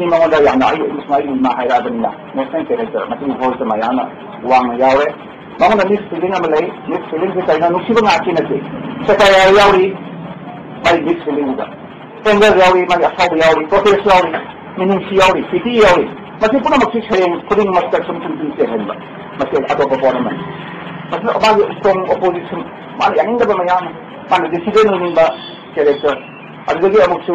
ma wanda ya na ayu ismail ma hayra abin na mo san ke da ma tin hol ma yana wa ma yawe ma wanda ni filin am lai ni filin ke kai na nusi ba na ki na ke saka ya yauri bai ni filin da standard ရောက်တယ်မလား how ရောက်တယ် process ရောက်တယ် meaning ရောက်တယ် city ရောက်တယ်မသိဘူးနော်မသိချင်ဘူးခင်မစတက်ဆုံးသူသိတယ်ဟဲ့မသိအတော့ပေါ်နေမှာမသိအဘက strong opposition မလားအင်းတော့မရဘူးပါလို့ decision လုပ်နေတာ character အဲ့ဒါကအမှုစု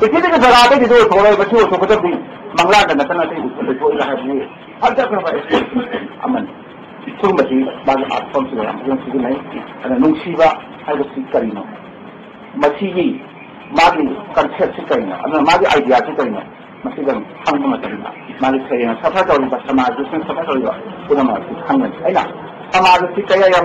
इसी तरह जगह जिसे वो छोड़े बच्चे वो छोड़ दी मंगला का नचना चाहिए कोई रहा नहीं हर जगह अमन सुरमसी बाल आत्म से हम से नहीं अरे नुसीबा है वो सीख करीनो मसी ही मागी कंसे अच्छी करीना अरे मागी आइडिया अच्छी करीना मसी गम हम न करीना मागी करीना सफा तौरी पर समाज जिसमें सफा तौरी पर पुनः मागी हम न ऐना समाज से कया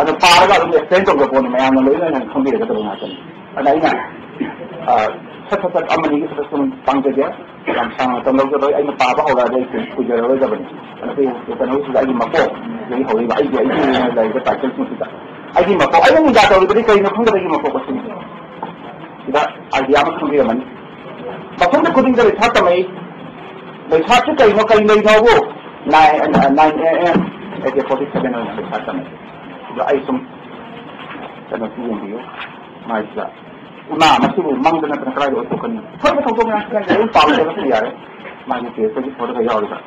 அது பாருங்க அது எக்ஸ்டெண்ட் உங்க போகணும் மேலே நான் சொல்லி எடுக்கிறது மாட்டேன் அது ஐநா சட்ட சட்ட அம்மனிக்கு சட்டம் பங்கஜ yang sangat tengok tu, ini papa orang ada ikut kujar orang zaman. Tapi kita nak sudah ini mampu, jadi hari ini ini ini dah kita tak cukup kita. Ini mampu, ini muda tu, jadi kalau nak pun kita ini mampu pasti. mình, không diamakam yaman pasum de kuding de tha tamai de cái chu cái no kai nei tha wo nai cái am at cái 47 on the tha tamai do ai sum kana ku yum biyo mai sa una masu mang cái na kana kai do to kan fa cái to cái kan de cái de ka ya mai ni cái so ji photo ka ya ro ka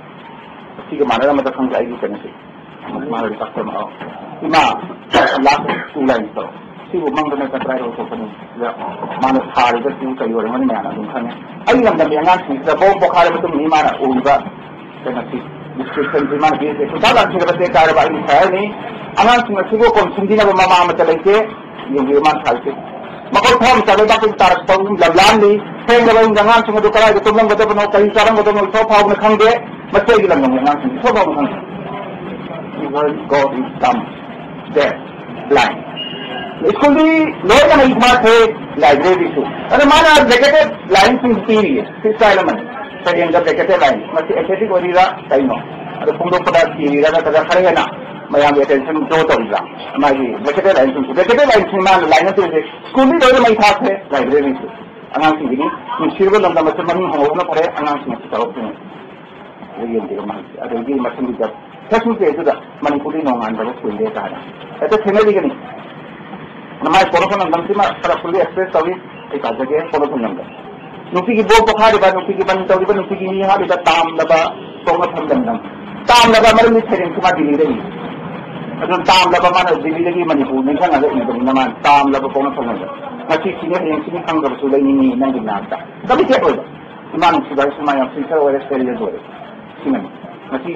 cái ke mara ma ta cái ai ni kan se mara ta cái ma ima last two lines though ꯁꯤꯕꯨ ꯃꯪꯗꯅ try ꯑꯣꯏꯊꯣꯛꯄꯅꯤ ꯑꯗ ꯃꯥꯅ ꯁꯥꯔꯤꯕ ꯁꯤꯕꯨ ꯀꯩ ꯑꯣꯏꯔꯝꯒꯅꯤ ꯃꯌꯥꯝꯅ ꯑꯗꯨꯝ ꯈꯪꯉꯦ ꯑꯩ ꯂꯝꯗꯝꯒꯤ ꯑꯉꯥꯡꯁꯤꯡꯁꯤꯗ ꯃꯑꯣꯡ ꯄꯣꯈꯥꯏꯔꯕ ꯃꯇꯨꯡ ꯃꯥꯅ ꯎꯔꯤꯕ ꯀꯩꯅꯣꯁꯤ ꯗꯤꯁꯀ꯭ꯔꯤꯞꯁꯟꯁꯤ ꯃꯥꯅ ꯄꯤꯔꯤꯁꯦ ꯈꯨꯠꯁꯥ ꯂꯥꯟꯁꯤꯟꯅꯕ ꯇꯦꯛ ꯀꯥꯏꯔꯕ ꯑꯩꯒꯤ ꯁꯍꯔꯅꯤ ꯑꯉꯥꯡꯁꯤꯡꯅ ꯁꯤꯕꯣꯀꯣꯝ ꯁꯤꯟꯕꯤꯅꯕ ꯃꯃꯥ ꯑꯃꯠꯇ ꯂꯩꯇꯦ ꯌꯦꯡꯕꯤꯌꯨ ꯃꯥꯅ ꯁꯥꯔꯤꯁꯦ ꯃꯈꯣꯏ ꯊꯋꯥꯏ ꯃꯆꯥ ꯂꯩꯕꯥꯛꯇꯒꯤ ꯇꯥꯔꯛꯄ ꯂꯝꯂꯥꯟꯅꯤ ꯊꯦꯡꯂꯕ ꯌꯨꯝꯗ ꯑꯉꯥꯡꯁꯤꯡ ꯑꯗꯨ ꯀꯗꯥꯏꯗ ꯇꯨꯝꯂꯝꯒꯗꯕꯅꯣ ꯀꯔꯤ ꯆꯥꯔꯝꯒꯗꯕꯅꯣ ꯏꯁꯥꯎ ꯐꯥꯎꯕꯅ ꯈꯪꯗꯦ ꯃꯁꯤꯒꯤ ꯂꯝꯗꯝꯒꯤ ꯑꯉꯥꯡꯁꯤꯡ ꯏꯁꯥꯎ ꯐꯥꯎꯕ ꯈꯪꯗꯦ God is dumb, deaf, blind. School could be more than it है say library too. And the line are negative lines in period, six elements. So in the negative lines, but the aesthetic अरे तुम लोग पता की रहा का खड़े है ना मैं यहाँ अटेंशन जो तो रहा हमारी नेगेटिव लाइन सुन नेगेटिव लाइन सुन मान लाइन से स्कूल भी लोहे नहीं था लाइब्रेरी से अनाउंस की मैं शिव को लंबा मतलब मन हम अपना पड़े अना में तो चलो वो ये अरे ये मतलब जब सच में ये मन पूरी नौमान बड़े स्कूल लेता है ऐसे थे ना namaz korosan lazima tarafulia express tawi ikajaga korosan nanga nuki ki bo pokhari ba nuki ki ban tawi ba nuki ki ni ha da tam da ba tonga tham dam dam tam da ba mar ni therin kuma dili dai adon tam da ba mana dili dai mani pu ni khanga dai ni nama tam da ba tonga tham dam ngati ki ne ni ki khanga rasul ni ni nang ni nata da bi ke ko da iman su da su ma yang sin sa wa res pele do re sinema ngati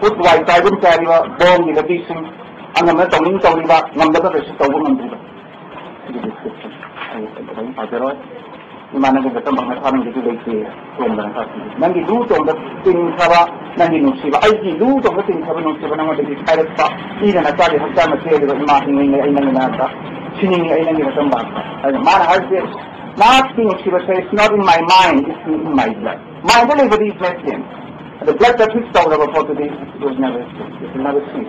Putwai Taiwan Kariwa, Bom Yiga Tising, ang naman itong ning tong iba, nang dapat ay sitaw ko ng buka. Pero, imana ko gatang mga kamang dito ay kaya, kung lang kasi. Nang gilutong na tingkara na hinusiba, ay gilutong na tingkara ng siba ng mga kairat pa, ina na tali hagta na siya, diba imahingay ay nanginata, siningay ay nanginatang bata. Ay, mana harfis, nothing, she was saying, it's not in my mind, it's in my blood. My delivery is my sin. Rifletta riksdagen var fått det just när vi fick.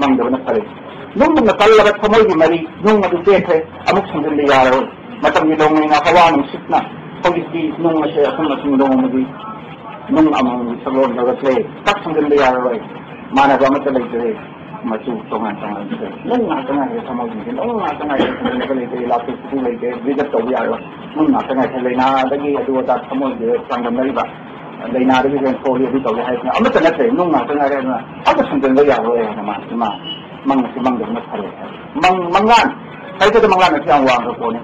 man da wani fare nun mun kallaba ta moyi mari nun ma dute kai a muksun dille yaro matam ni don na hawanu sitna ko di nun ma shi akan sun don mu di nun amun sabon da wata taksun dille yaro mana ga mata da jere masu tongan tongan ce nun na kana ya ta moyi din nun na kana ya ta dille dille la ta su dille dille da ta yaro nun na kana ta le na da ya duwa ta moyi da tangam ba they not even for you because they have amma tana sai nung ma tana rena aga sun den ya ro ya ma ma mang si mang den ma thare mang mangan sai ta mangan na yang wang ko ne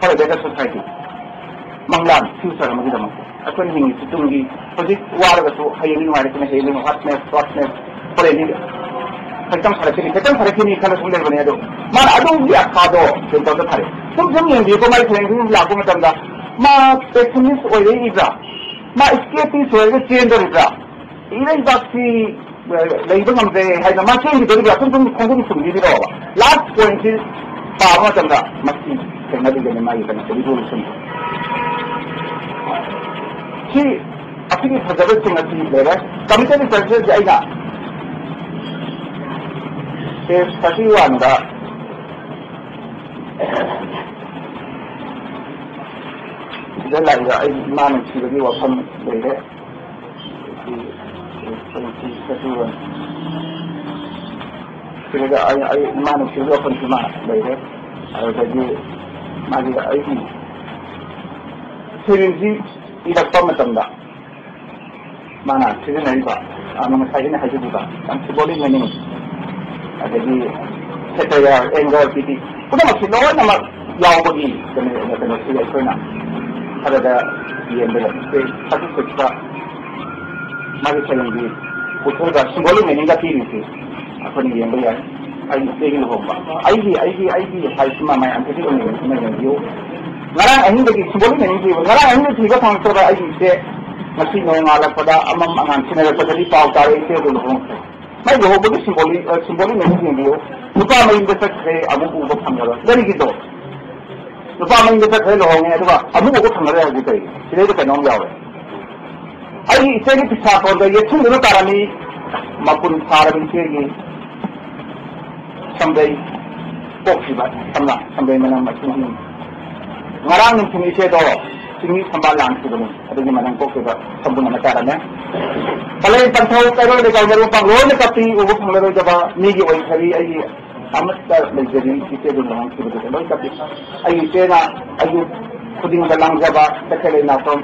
for the society mangan future ma gida ma akon hingi su tungi project war ga su hayni war ga ne hayni ma hat ne what ne for ni kaitam thare ni kaitam thare ni kana sun den ne do ma adu ya ka do sun ta thare tum jam ni ko mai theng la ko ma tam da ma pessimist oi ida escaping sueldo siendo detrás. Y veis baxi lấy bằng ngầm về hay là mang trên thì tôi bây giờ không không không không xử lý gì đó lát quên chứ bảo mà chẳng là mặc gì chẳng là bây giờ này chẳng là cái gì cũng khi akhirnya terjadi dengan tiga kami tadi terjadi juga eh pasti wanda လက်လိုက်ရအဲ့ဒီအမှန်ရှိတယ်ပြောဆုံးတယ်လေဒီဆုံးကြည့်ဆက်ပြီးတော့ဒီကအဲ့အဲ့အမှန်ရှိတော့ဆုံးမှာလေအဲ့ဒါကြီးမာဒီကအဲ့ဒီဆင်းကြီးဒီတော့မှတမ်းတာမနာဆင်းနေပါအမှန်ဆိုင်နေဟကြည့်ပါအမ်စပေါ်လေးမနေအဲ့ဒါကြီးဆက်တရားအင်္ဂါပီတီဘုရားမဖြစ်တော့နမရောက်ပါဘူးဒီနေ့ကျွန်တော်ဆွေးနွေး体 yang dalam space satu seksa mari saya yang dia putar dah semboleh meninggal kini tu apa ni yang dia ai mesti ni hamba ai dia ai dia ai dia hai semua mai antar tu ni semua yang dia ngarang ahin bagi semboleh meninggal ngarang ahin tu juga pang tu ai mesti mesti no ngalak pada amam angan sini ada pada lipau tarik itu tu hong mai goh bagi semboleh semboleh meninggal dia lupa mai besar ke abu ubat hamba dari gitu ꯅꯨꯄꯥ ꯃꯌꯨꯝꯗ ꯆꯠꯈ꯭ꯔꯦ ꯂꯨꯍꯣꯡꯉꯦ ꯑꯗꯨꯒ ꯑꯃꯨꯛꯐꯥꯎꯕ ꯐꯪꯅꯔꯦ ꯍꯧꯖꯤꯛ ꯀꯔꯤ ꯁꯤꯗꯩꯗ ꯀꯩꯅꯣꯝ ꯌꯥꯎꯋꯦ ꯑꯩꯒꯤ ꯏꯆꯦꯒꯤ ꯄꯤꯁꯥꯀꯣꯟꯗ ꯌꯦꯠꯁꯤꯟꯗꯨꯅ ꯇꯥꯔꯝꯃꯤ ꯃꯄꯨꯟ ꯁꯥꯔꯕ ꯏꯆꯦꯒꯤ ꯁꯝꯗꯩ ꯄꯣꯛꯈꯤꯕ ꯁꯝꯅ ꯁꯝꯗꯩ ꯃꯅꯝ ꯃꯁꯤꯡ ꯑꯅꯤ ꯉꯔꯥꯡ ꯅꯨꯡꯊꯤꯜ ꯏꯆꯦꯗꯣ ꯆꯤꯡꯃꯤ ꯁꯝꯕꯥꯜ ꯂꯥꯡꯈꯤꯕꯅꯤ ꯑꯗꯨꯒꯤ ꯃꯅꯝ ꯄꯣꯛꯈꯤꯕ ꯁꯝꯕꯨꯟ ꯑꯃ ꯇꯥꯔꯝꯃꯦ ꯄꯂꯩ ꯄꯟꯊꯧ ꯀꯩꯔꯣꯏ ꯂꯩꯀꯥꯏ ꯃꯔꯨ ꯃꯄꯥꯡ ꯂꯣꯏꯅ ꯀꯞꯄꯤ ꯎꯕ ꯐꯪꯂꯔꯣꯏꯗꯕ ꯃꯤꯒꯤ ꯑꯣꯏꯈꯔꯤ ꯑꯩꯒꯤ samasta menjadi kita di dalam kehidupan kita. Ayuh cina, ayuh kuding dalam jawab, tak kena nafas.